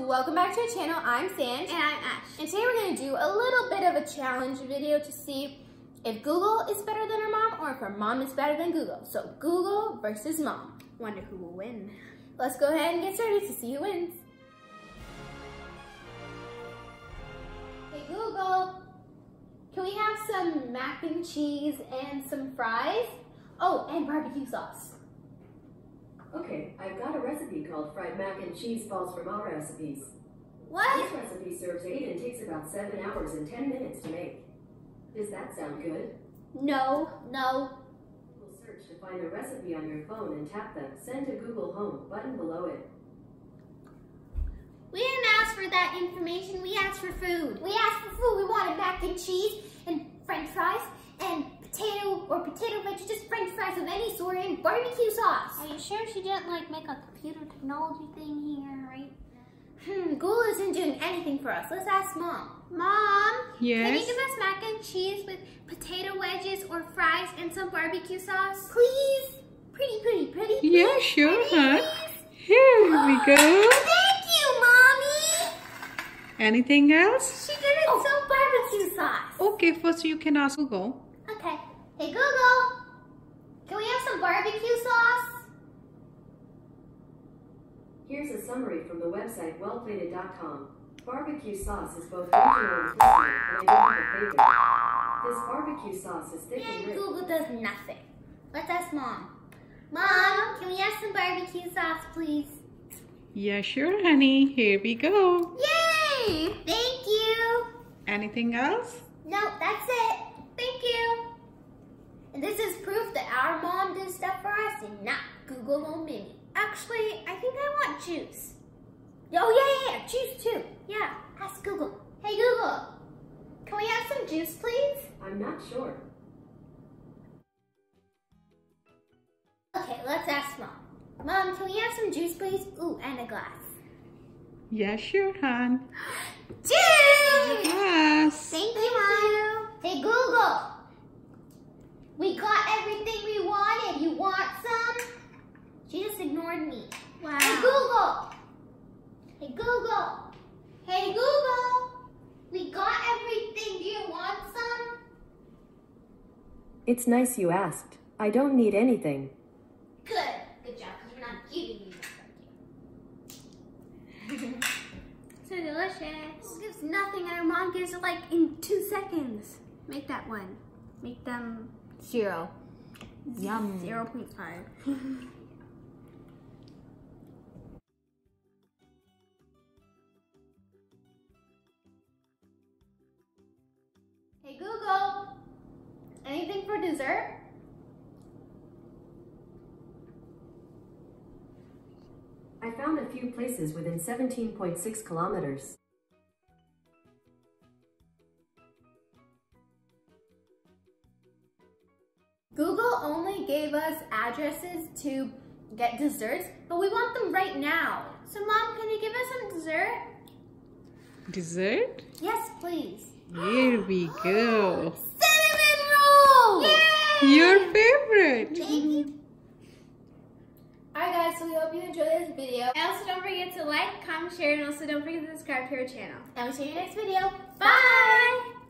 welcome back to our channel. I'm Sanj. And I'm Ash. And today we're going to do a little bit of a challenge video to see if Google is better than our mom or if our mom is better than Google. So Google versus mom. Wonder who will win. Let's go ahead and get started to see who wins. Hey Google, can we have some mac and cheese and some fries? Oh, and barbecue sauce. Okay, I've got a recipe called fried mac and cheese falls from Allrecipes. What? This recipe serves eight and takes about seven hours and ten minutes to make. Does that sound good? No, no. Google search to find the recipe on your phone and tap the Send to Google Home button below it. We didn't ask for that information. We asked for food. We asked for food. We wanted mac and cheese and french fries and potato or potato veggie, just french fries of any sort and barbecue sauce. Are you sure she didn't like make a computer technology thing here, right? Hmm, Google isn't doing anything for us. Let's ask mom. Mom, Yes. can you give us mac and cheese with potato wedges or fries and some barbecue sauce? Please? Pretty, pretty, pretty. Yeah, sure, Pretty, huh? please? Here we go. Thank you, mommy. Anything else? She did it some barbecue sauce. Okay, first you can ask Google. Okay. Hey Google, can we have some barbecue sauce? Here's a summary from the website wellplated.com. Barbecue sauce is both original and personal, and I don't have a favorite. This barbecue sauce is thick and And rich. Google does nothing. Let's ask mom. Mom, can we have some barbecue sauce, please? Yeah, sure, honey. Here we go. Yay! Thank you. Anything else? No, that's it. Thank you. And this is proof that our mom did stuff for us and not Google Home Mini. Actually, I think I want juice. Oh, yeah, yeah, yeah. Juice too. Yeah. Ask Google. Hey, Google. Can we have some juice, please? I'm not sure. Okay, let's ask mom. Mom, can we have some juice, please? Ooh, and a glass. Yeah, sure, hon. Juice! Yes. Thank you, Mom. Hey, Google. We got everything we wanted. You want some? She just ignored me. Wow. Hey, Google. Hey, Google. Hey, Google. We got everything. Do you want some? It's nice you asked. I don't need anything. Good. Good job, because we're not giving you something. So delicious. This gives nothing, and our mom gives it like In two seconds. Make that one. Make them zero. Yum. 0.5. Hey, Google. Anything for dessert? I found a few places within 17.6 kilometers. Google only gave us addresses to get desserts, but we want them right now. So, Mom, can you give us some dessert? Dessert? Yes, please. Here we go. Cinnamon roll! Yay! Your favorite. Thank you. Alright guys, so we hope you enjoyed this video. And also, don't forget to like, comment, share, and also don't forget to subscribe to our channel. And we'll see you in the next video. Bye!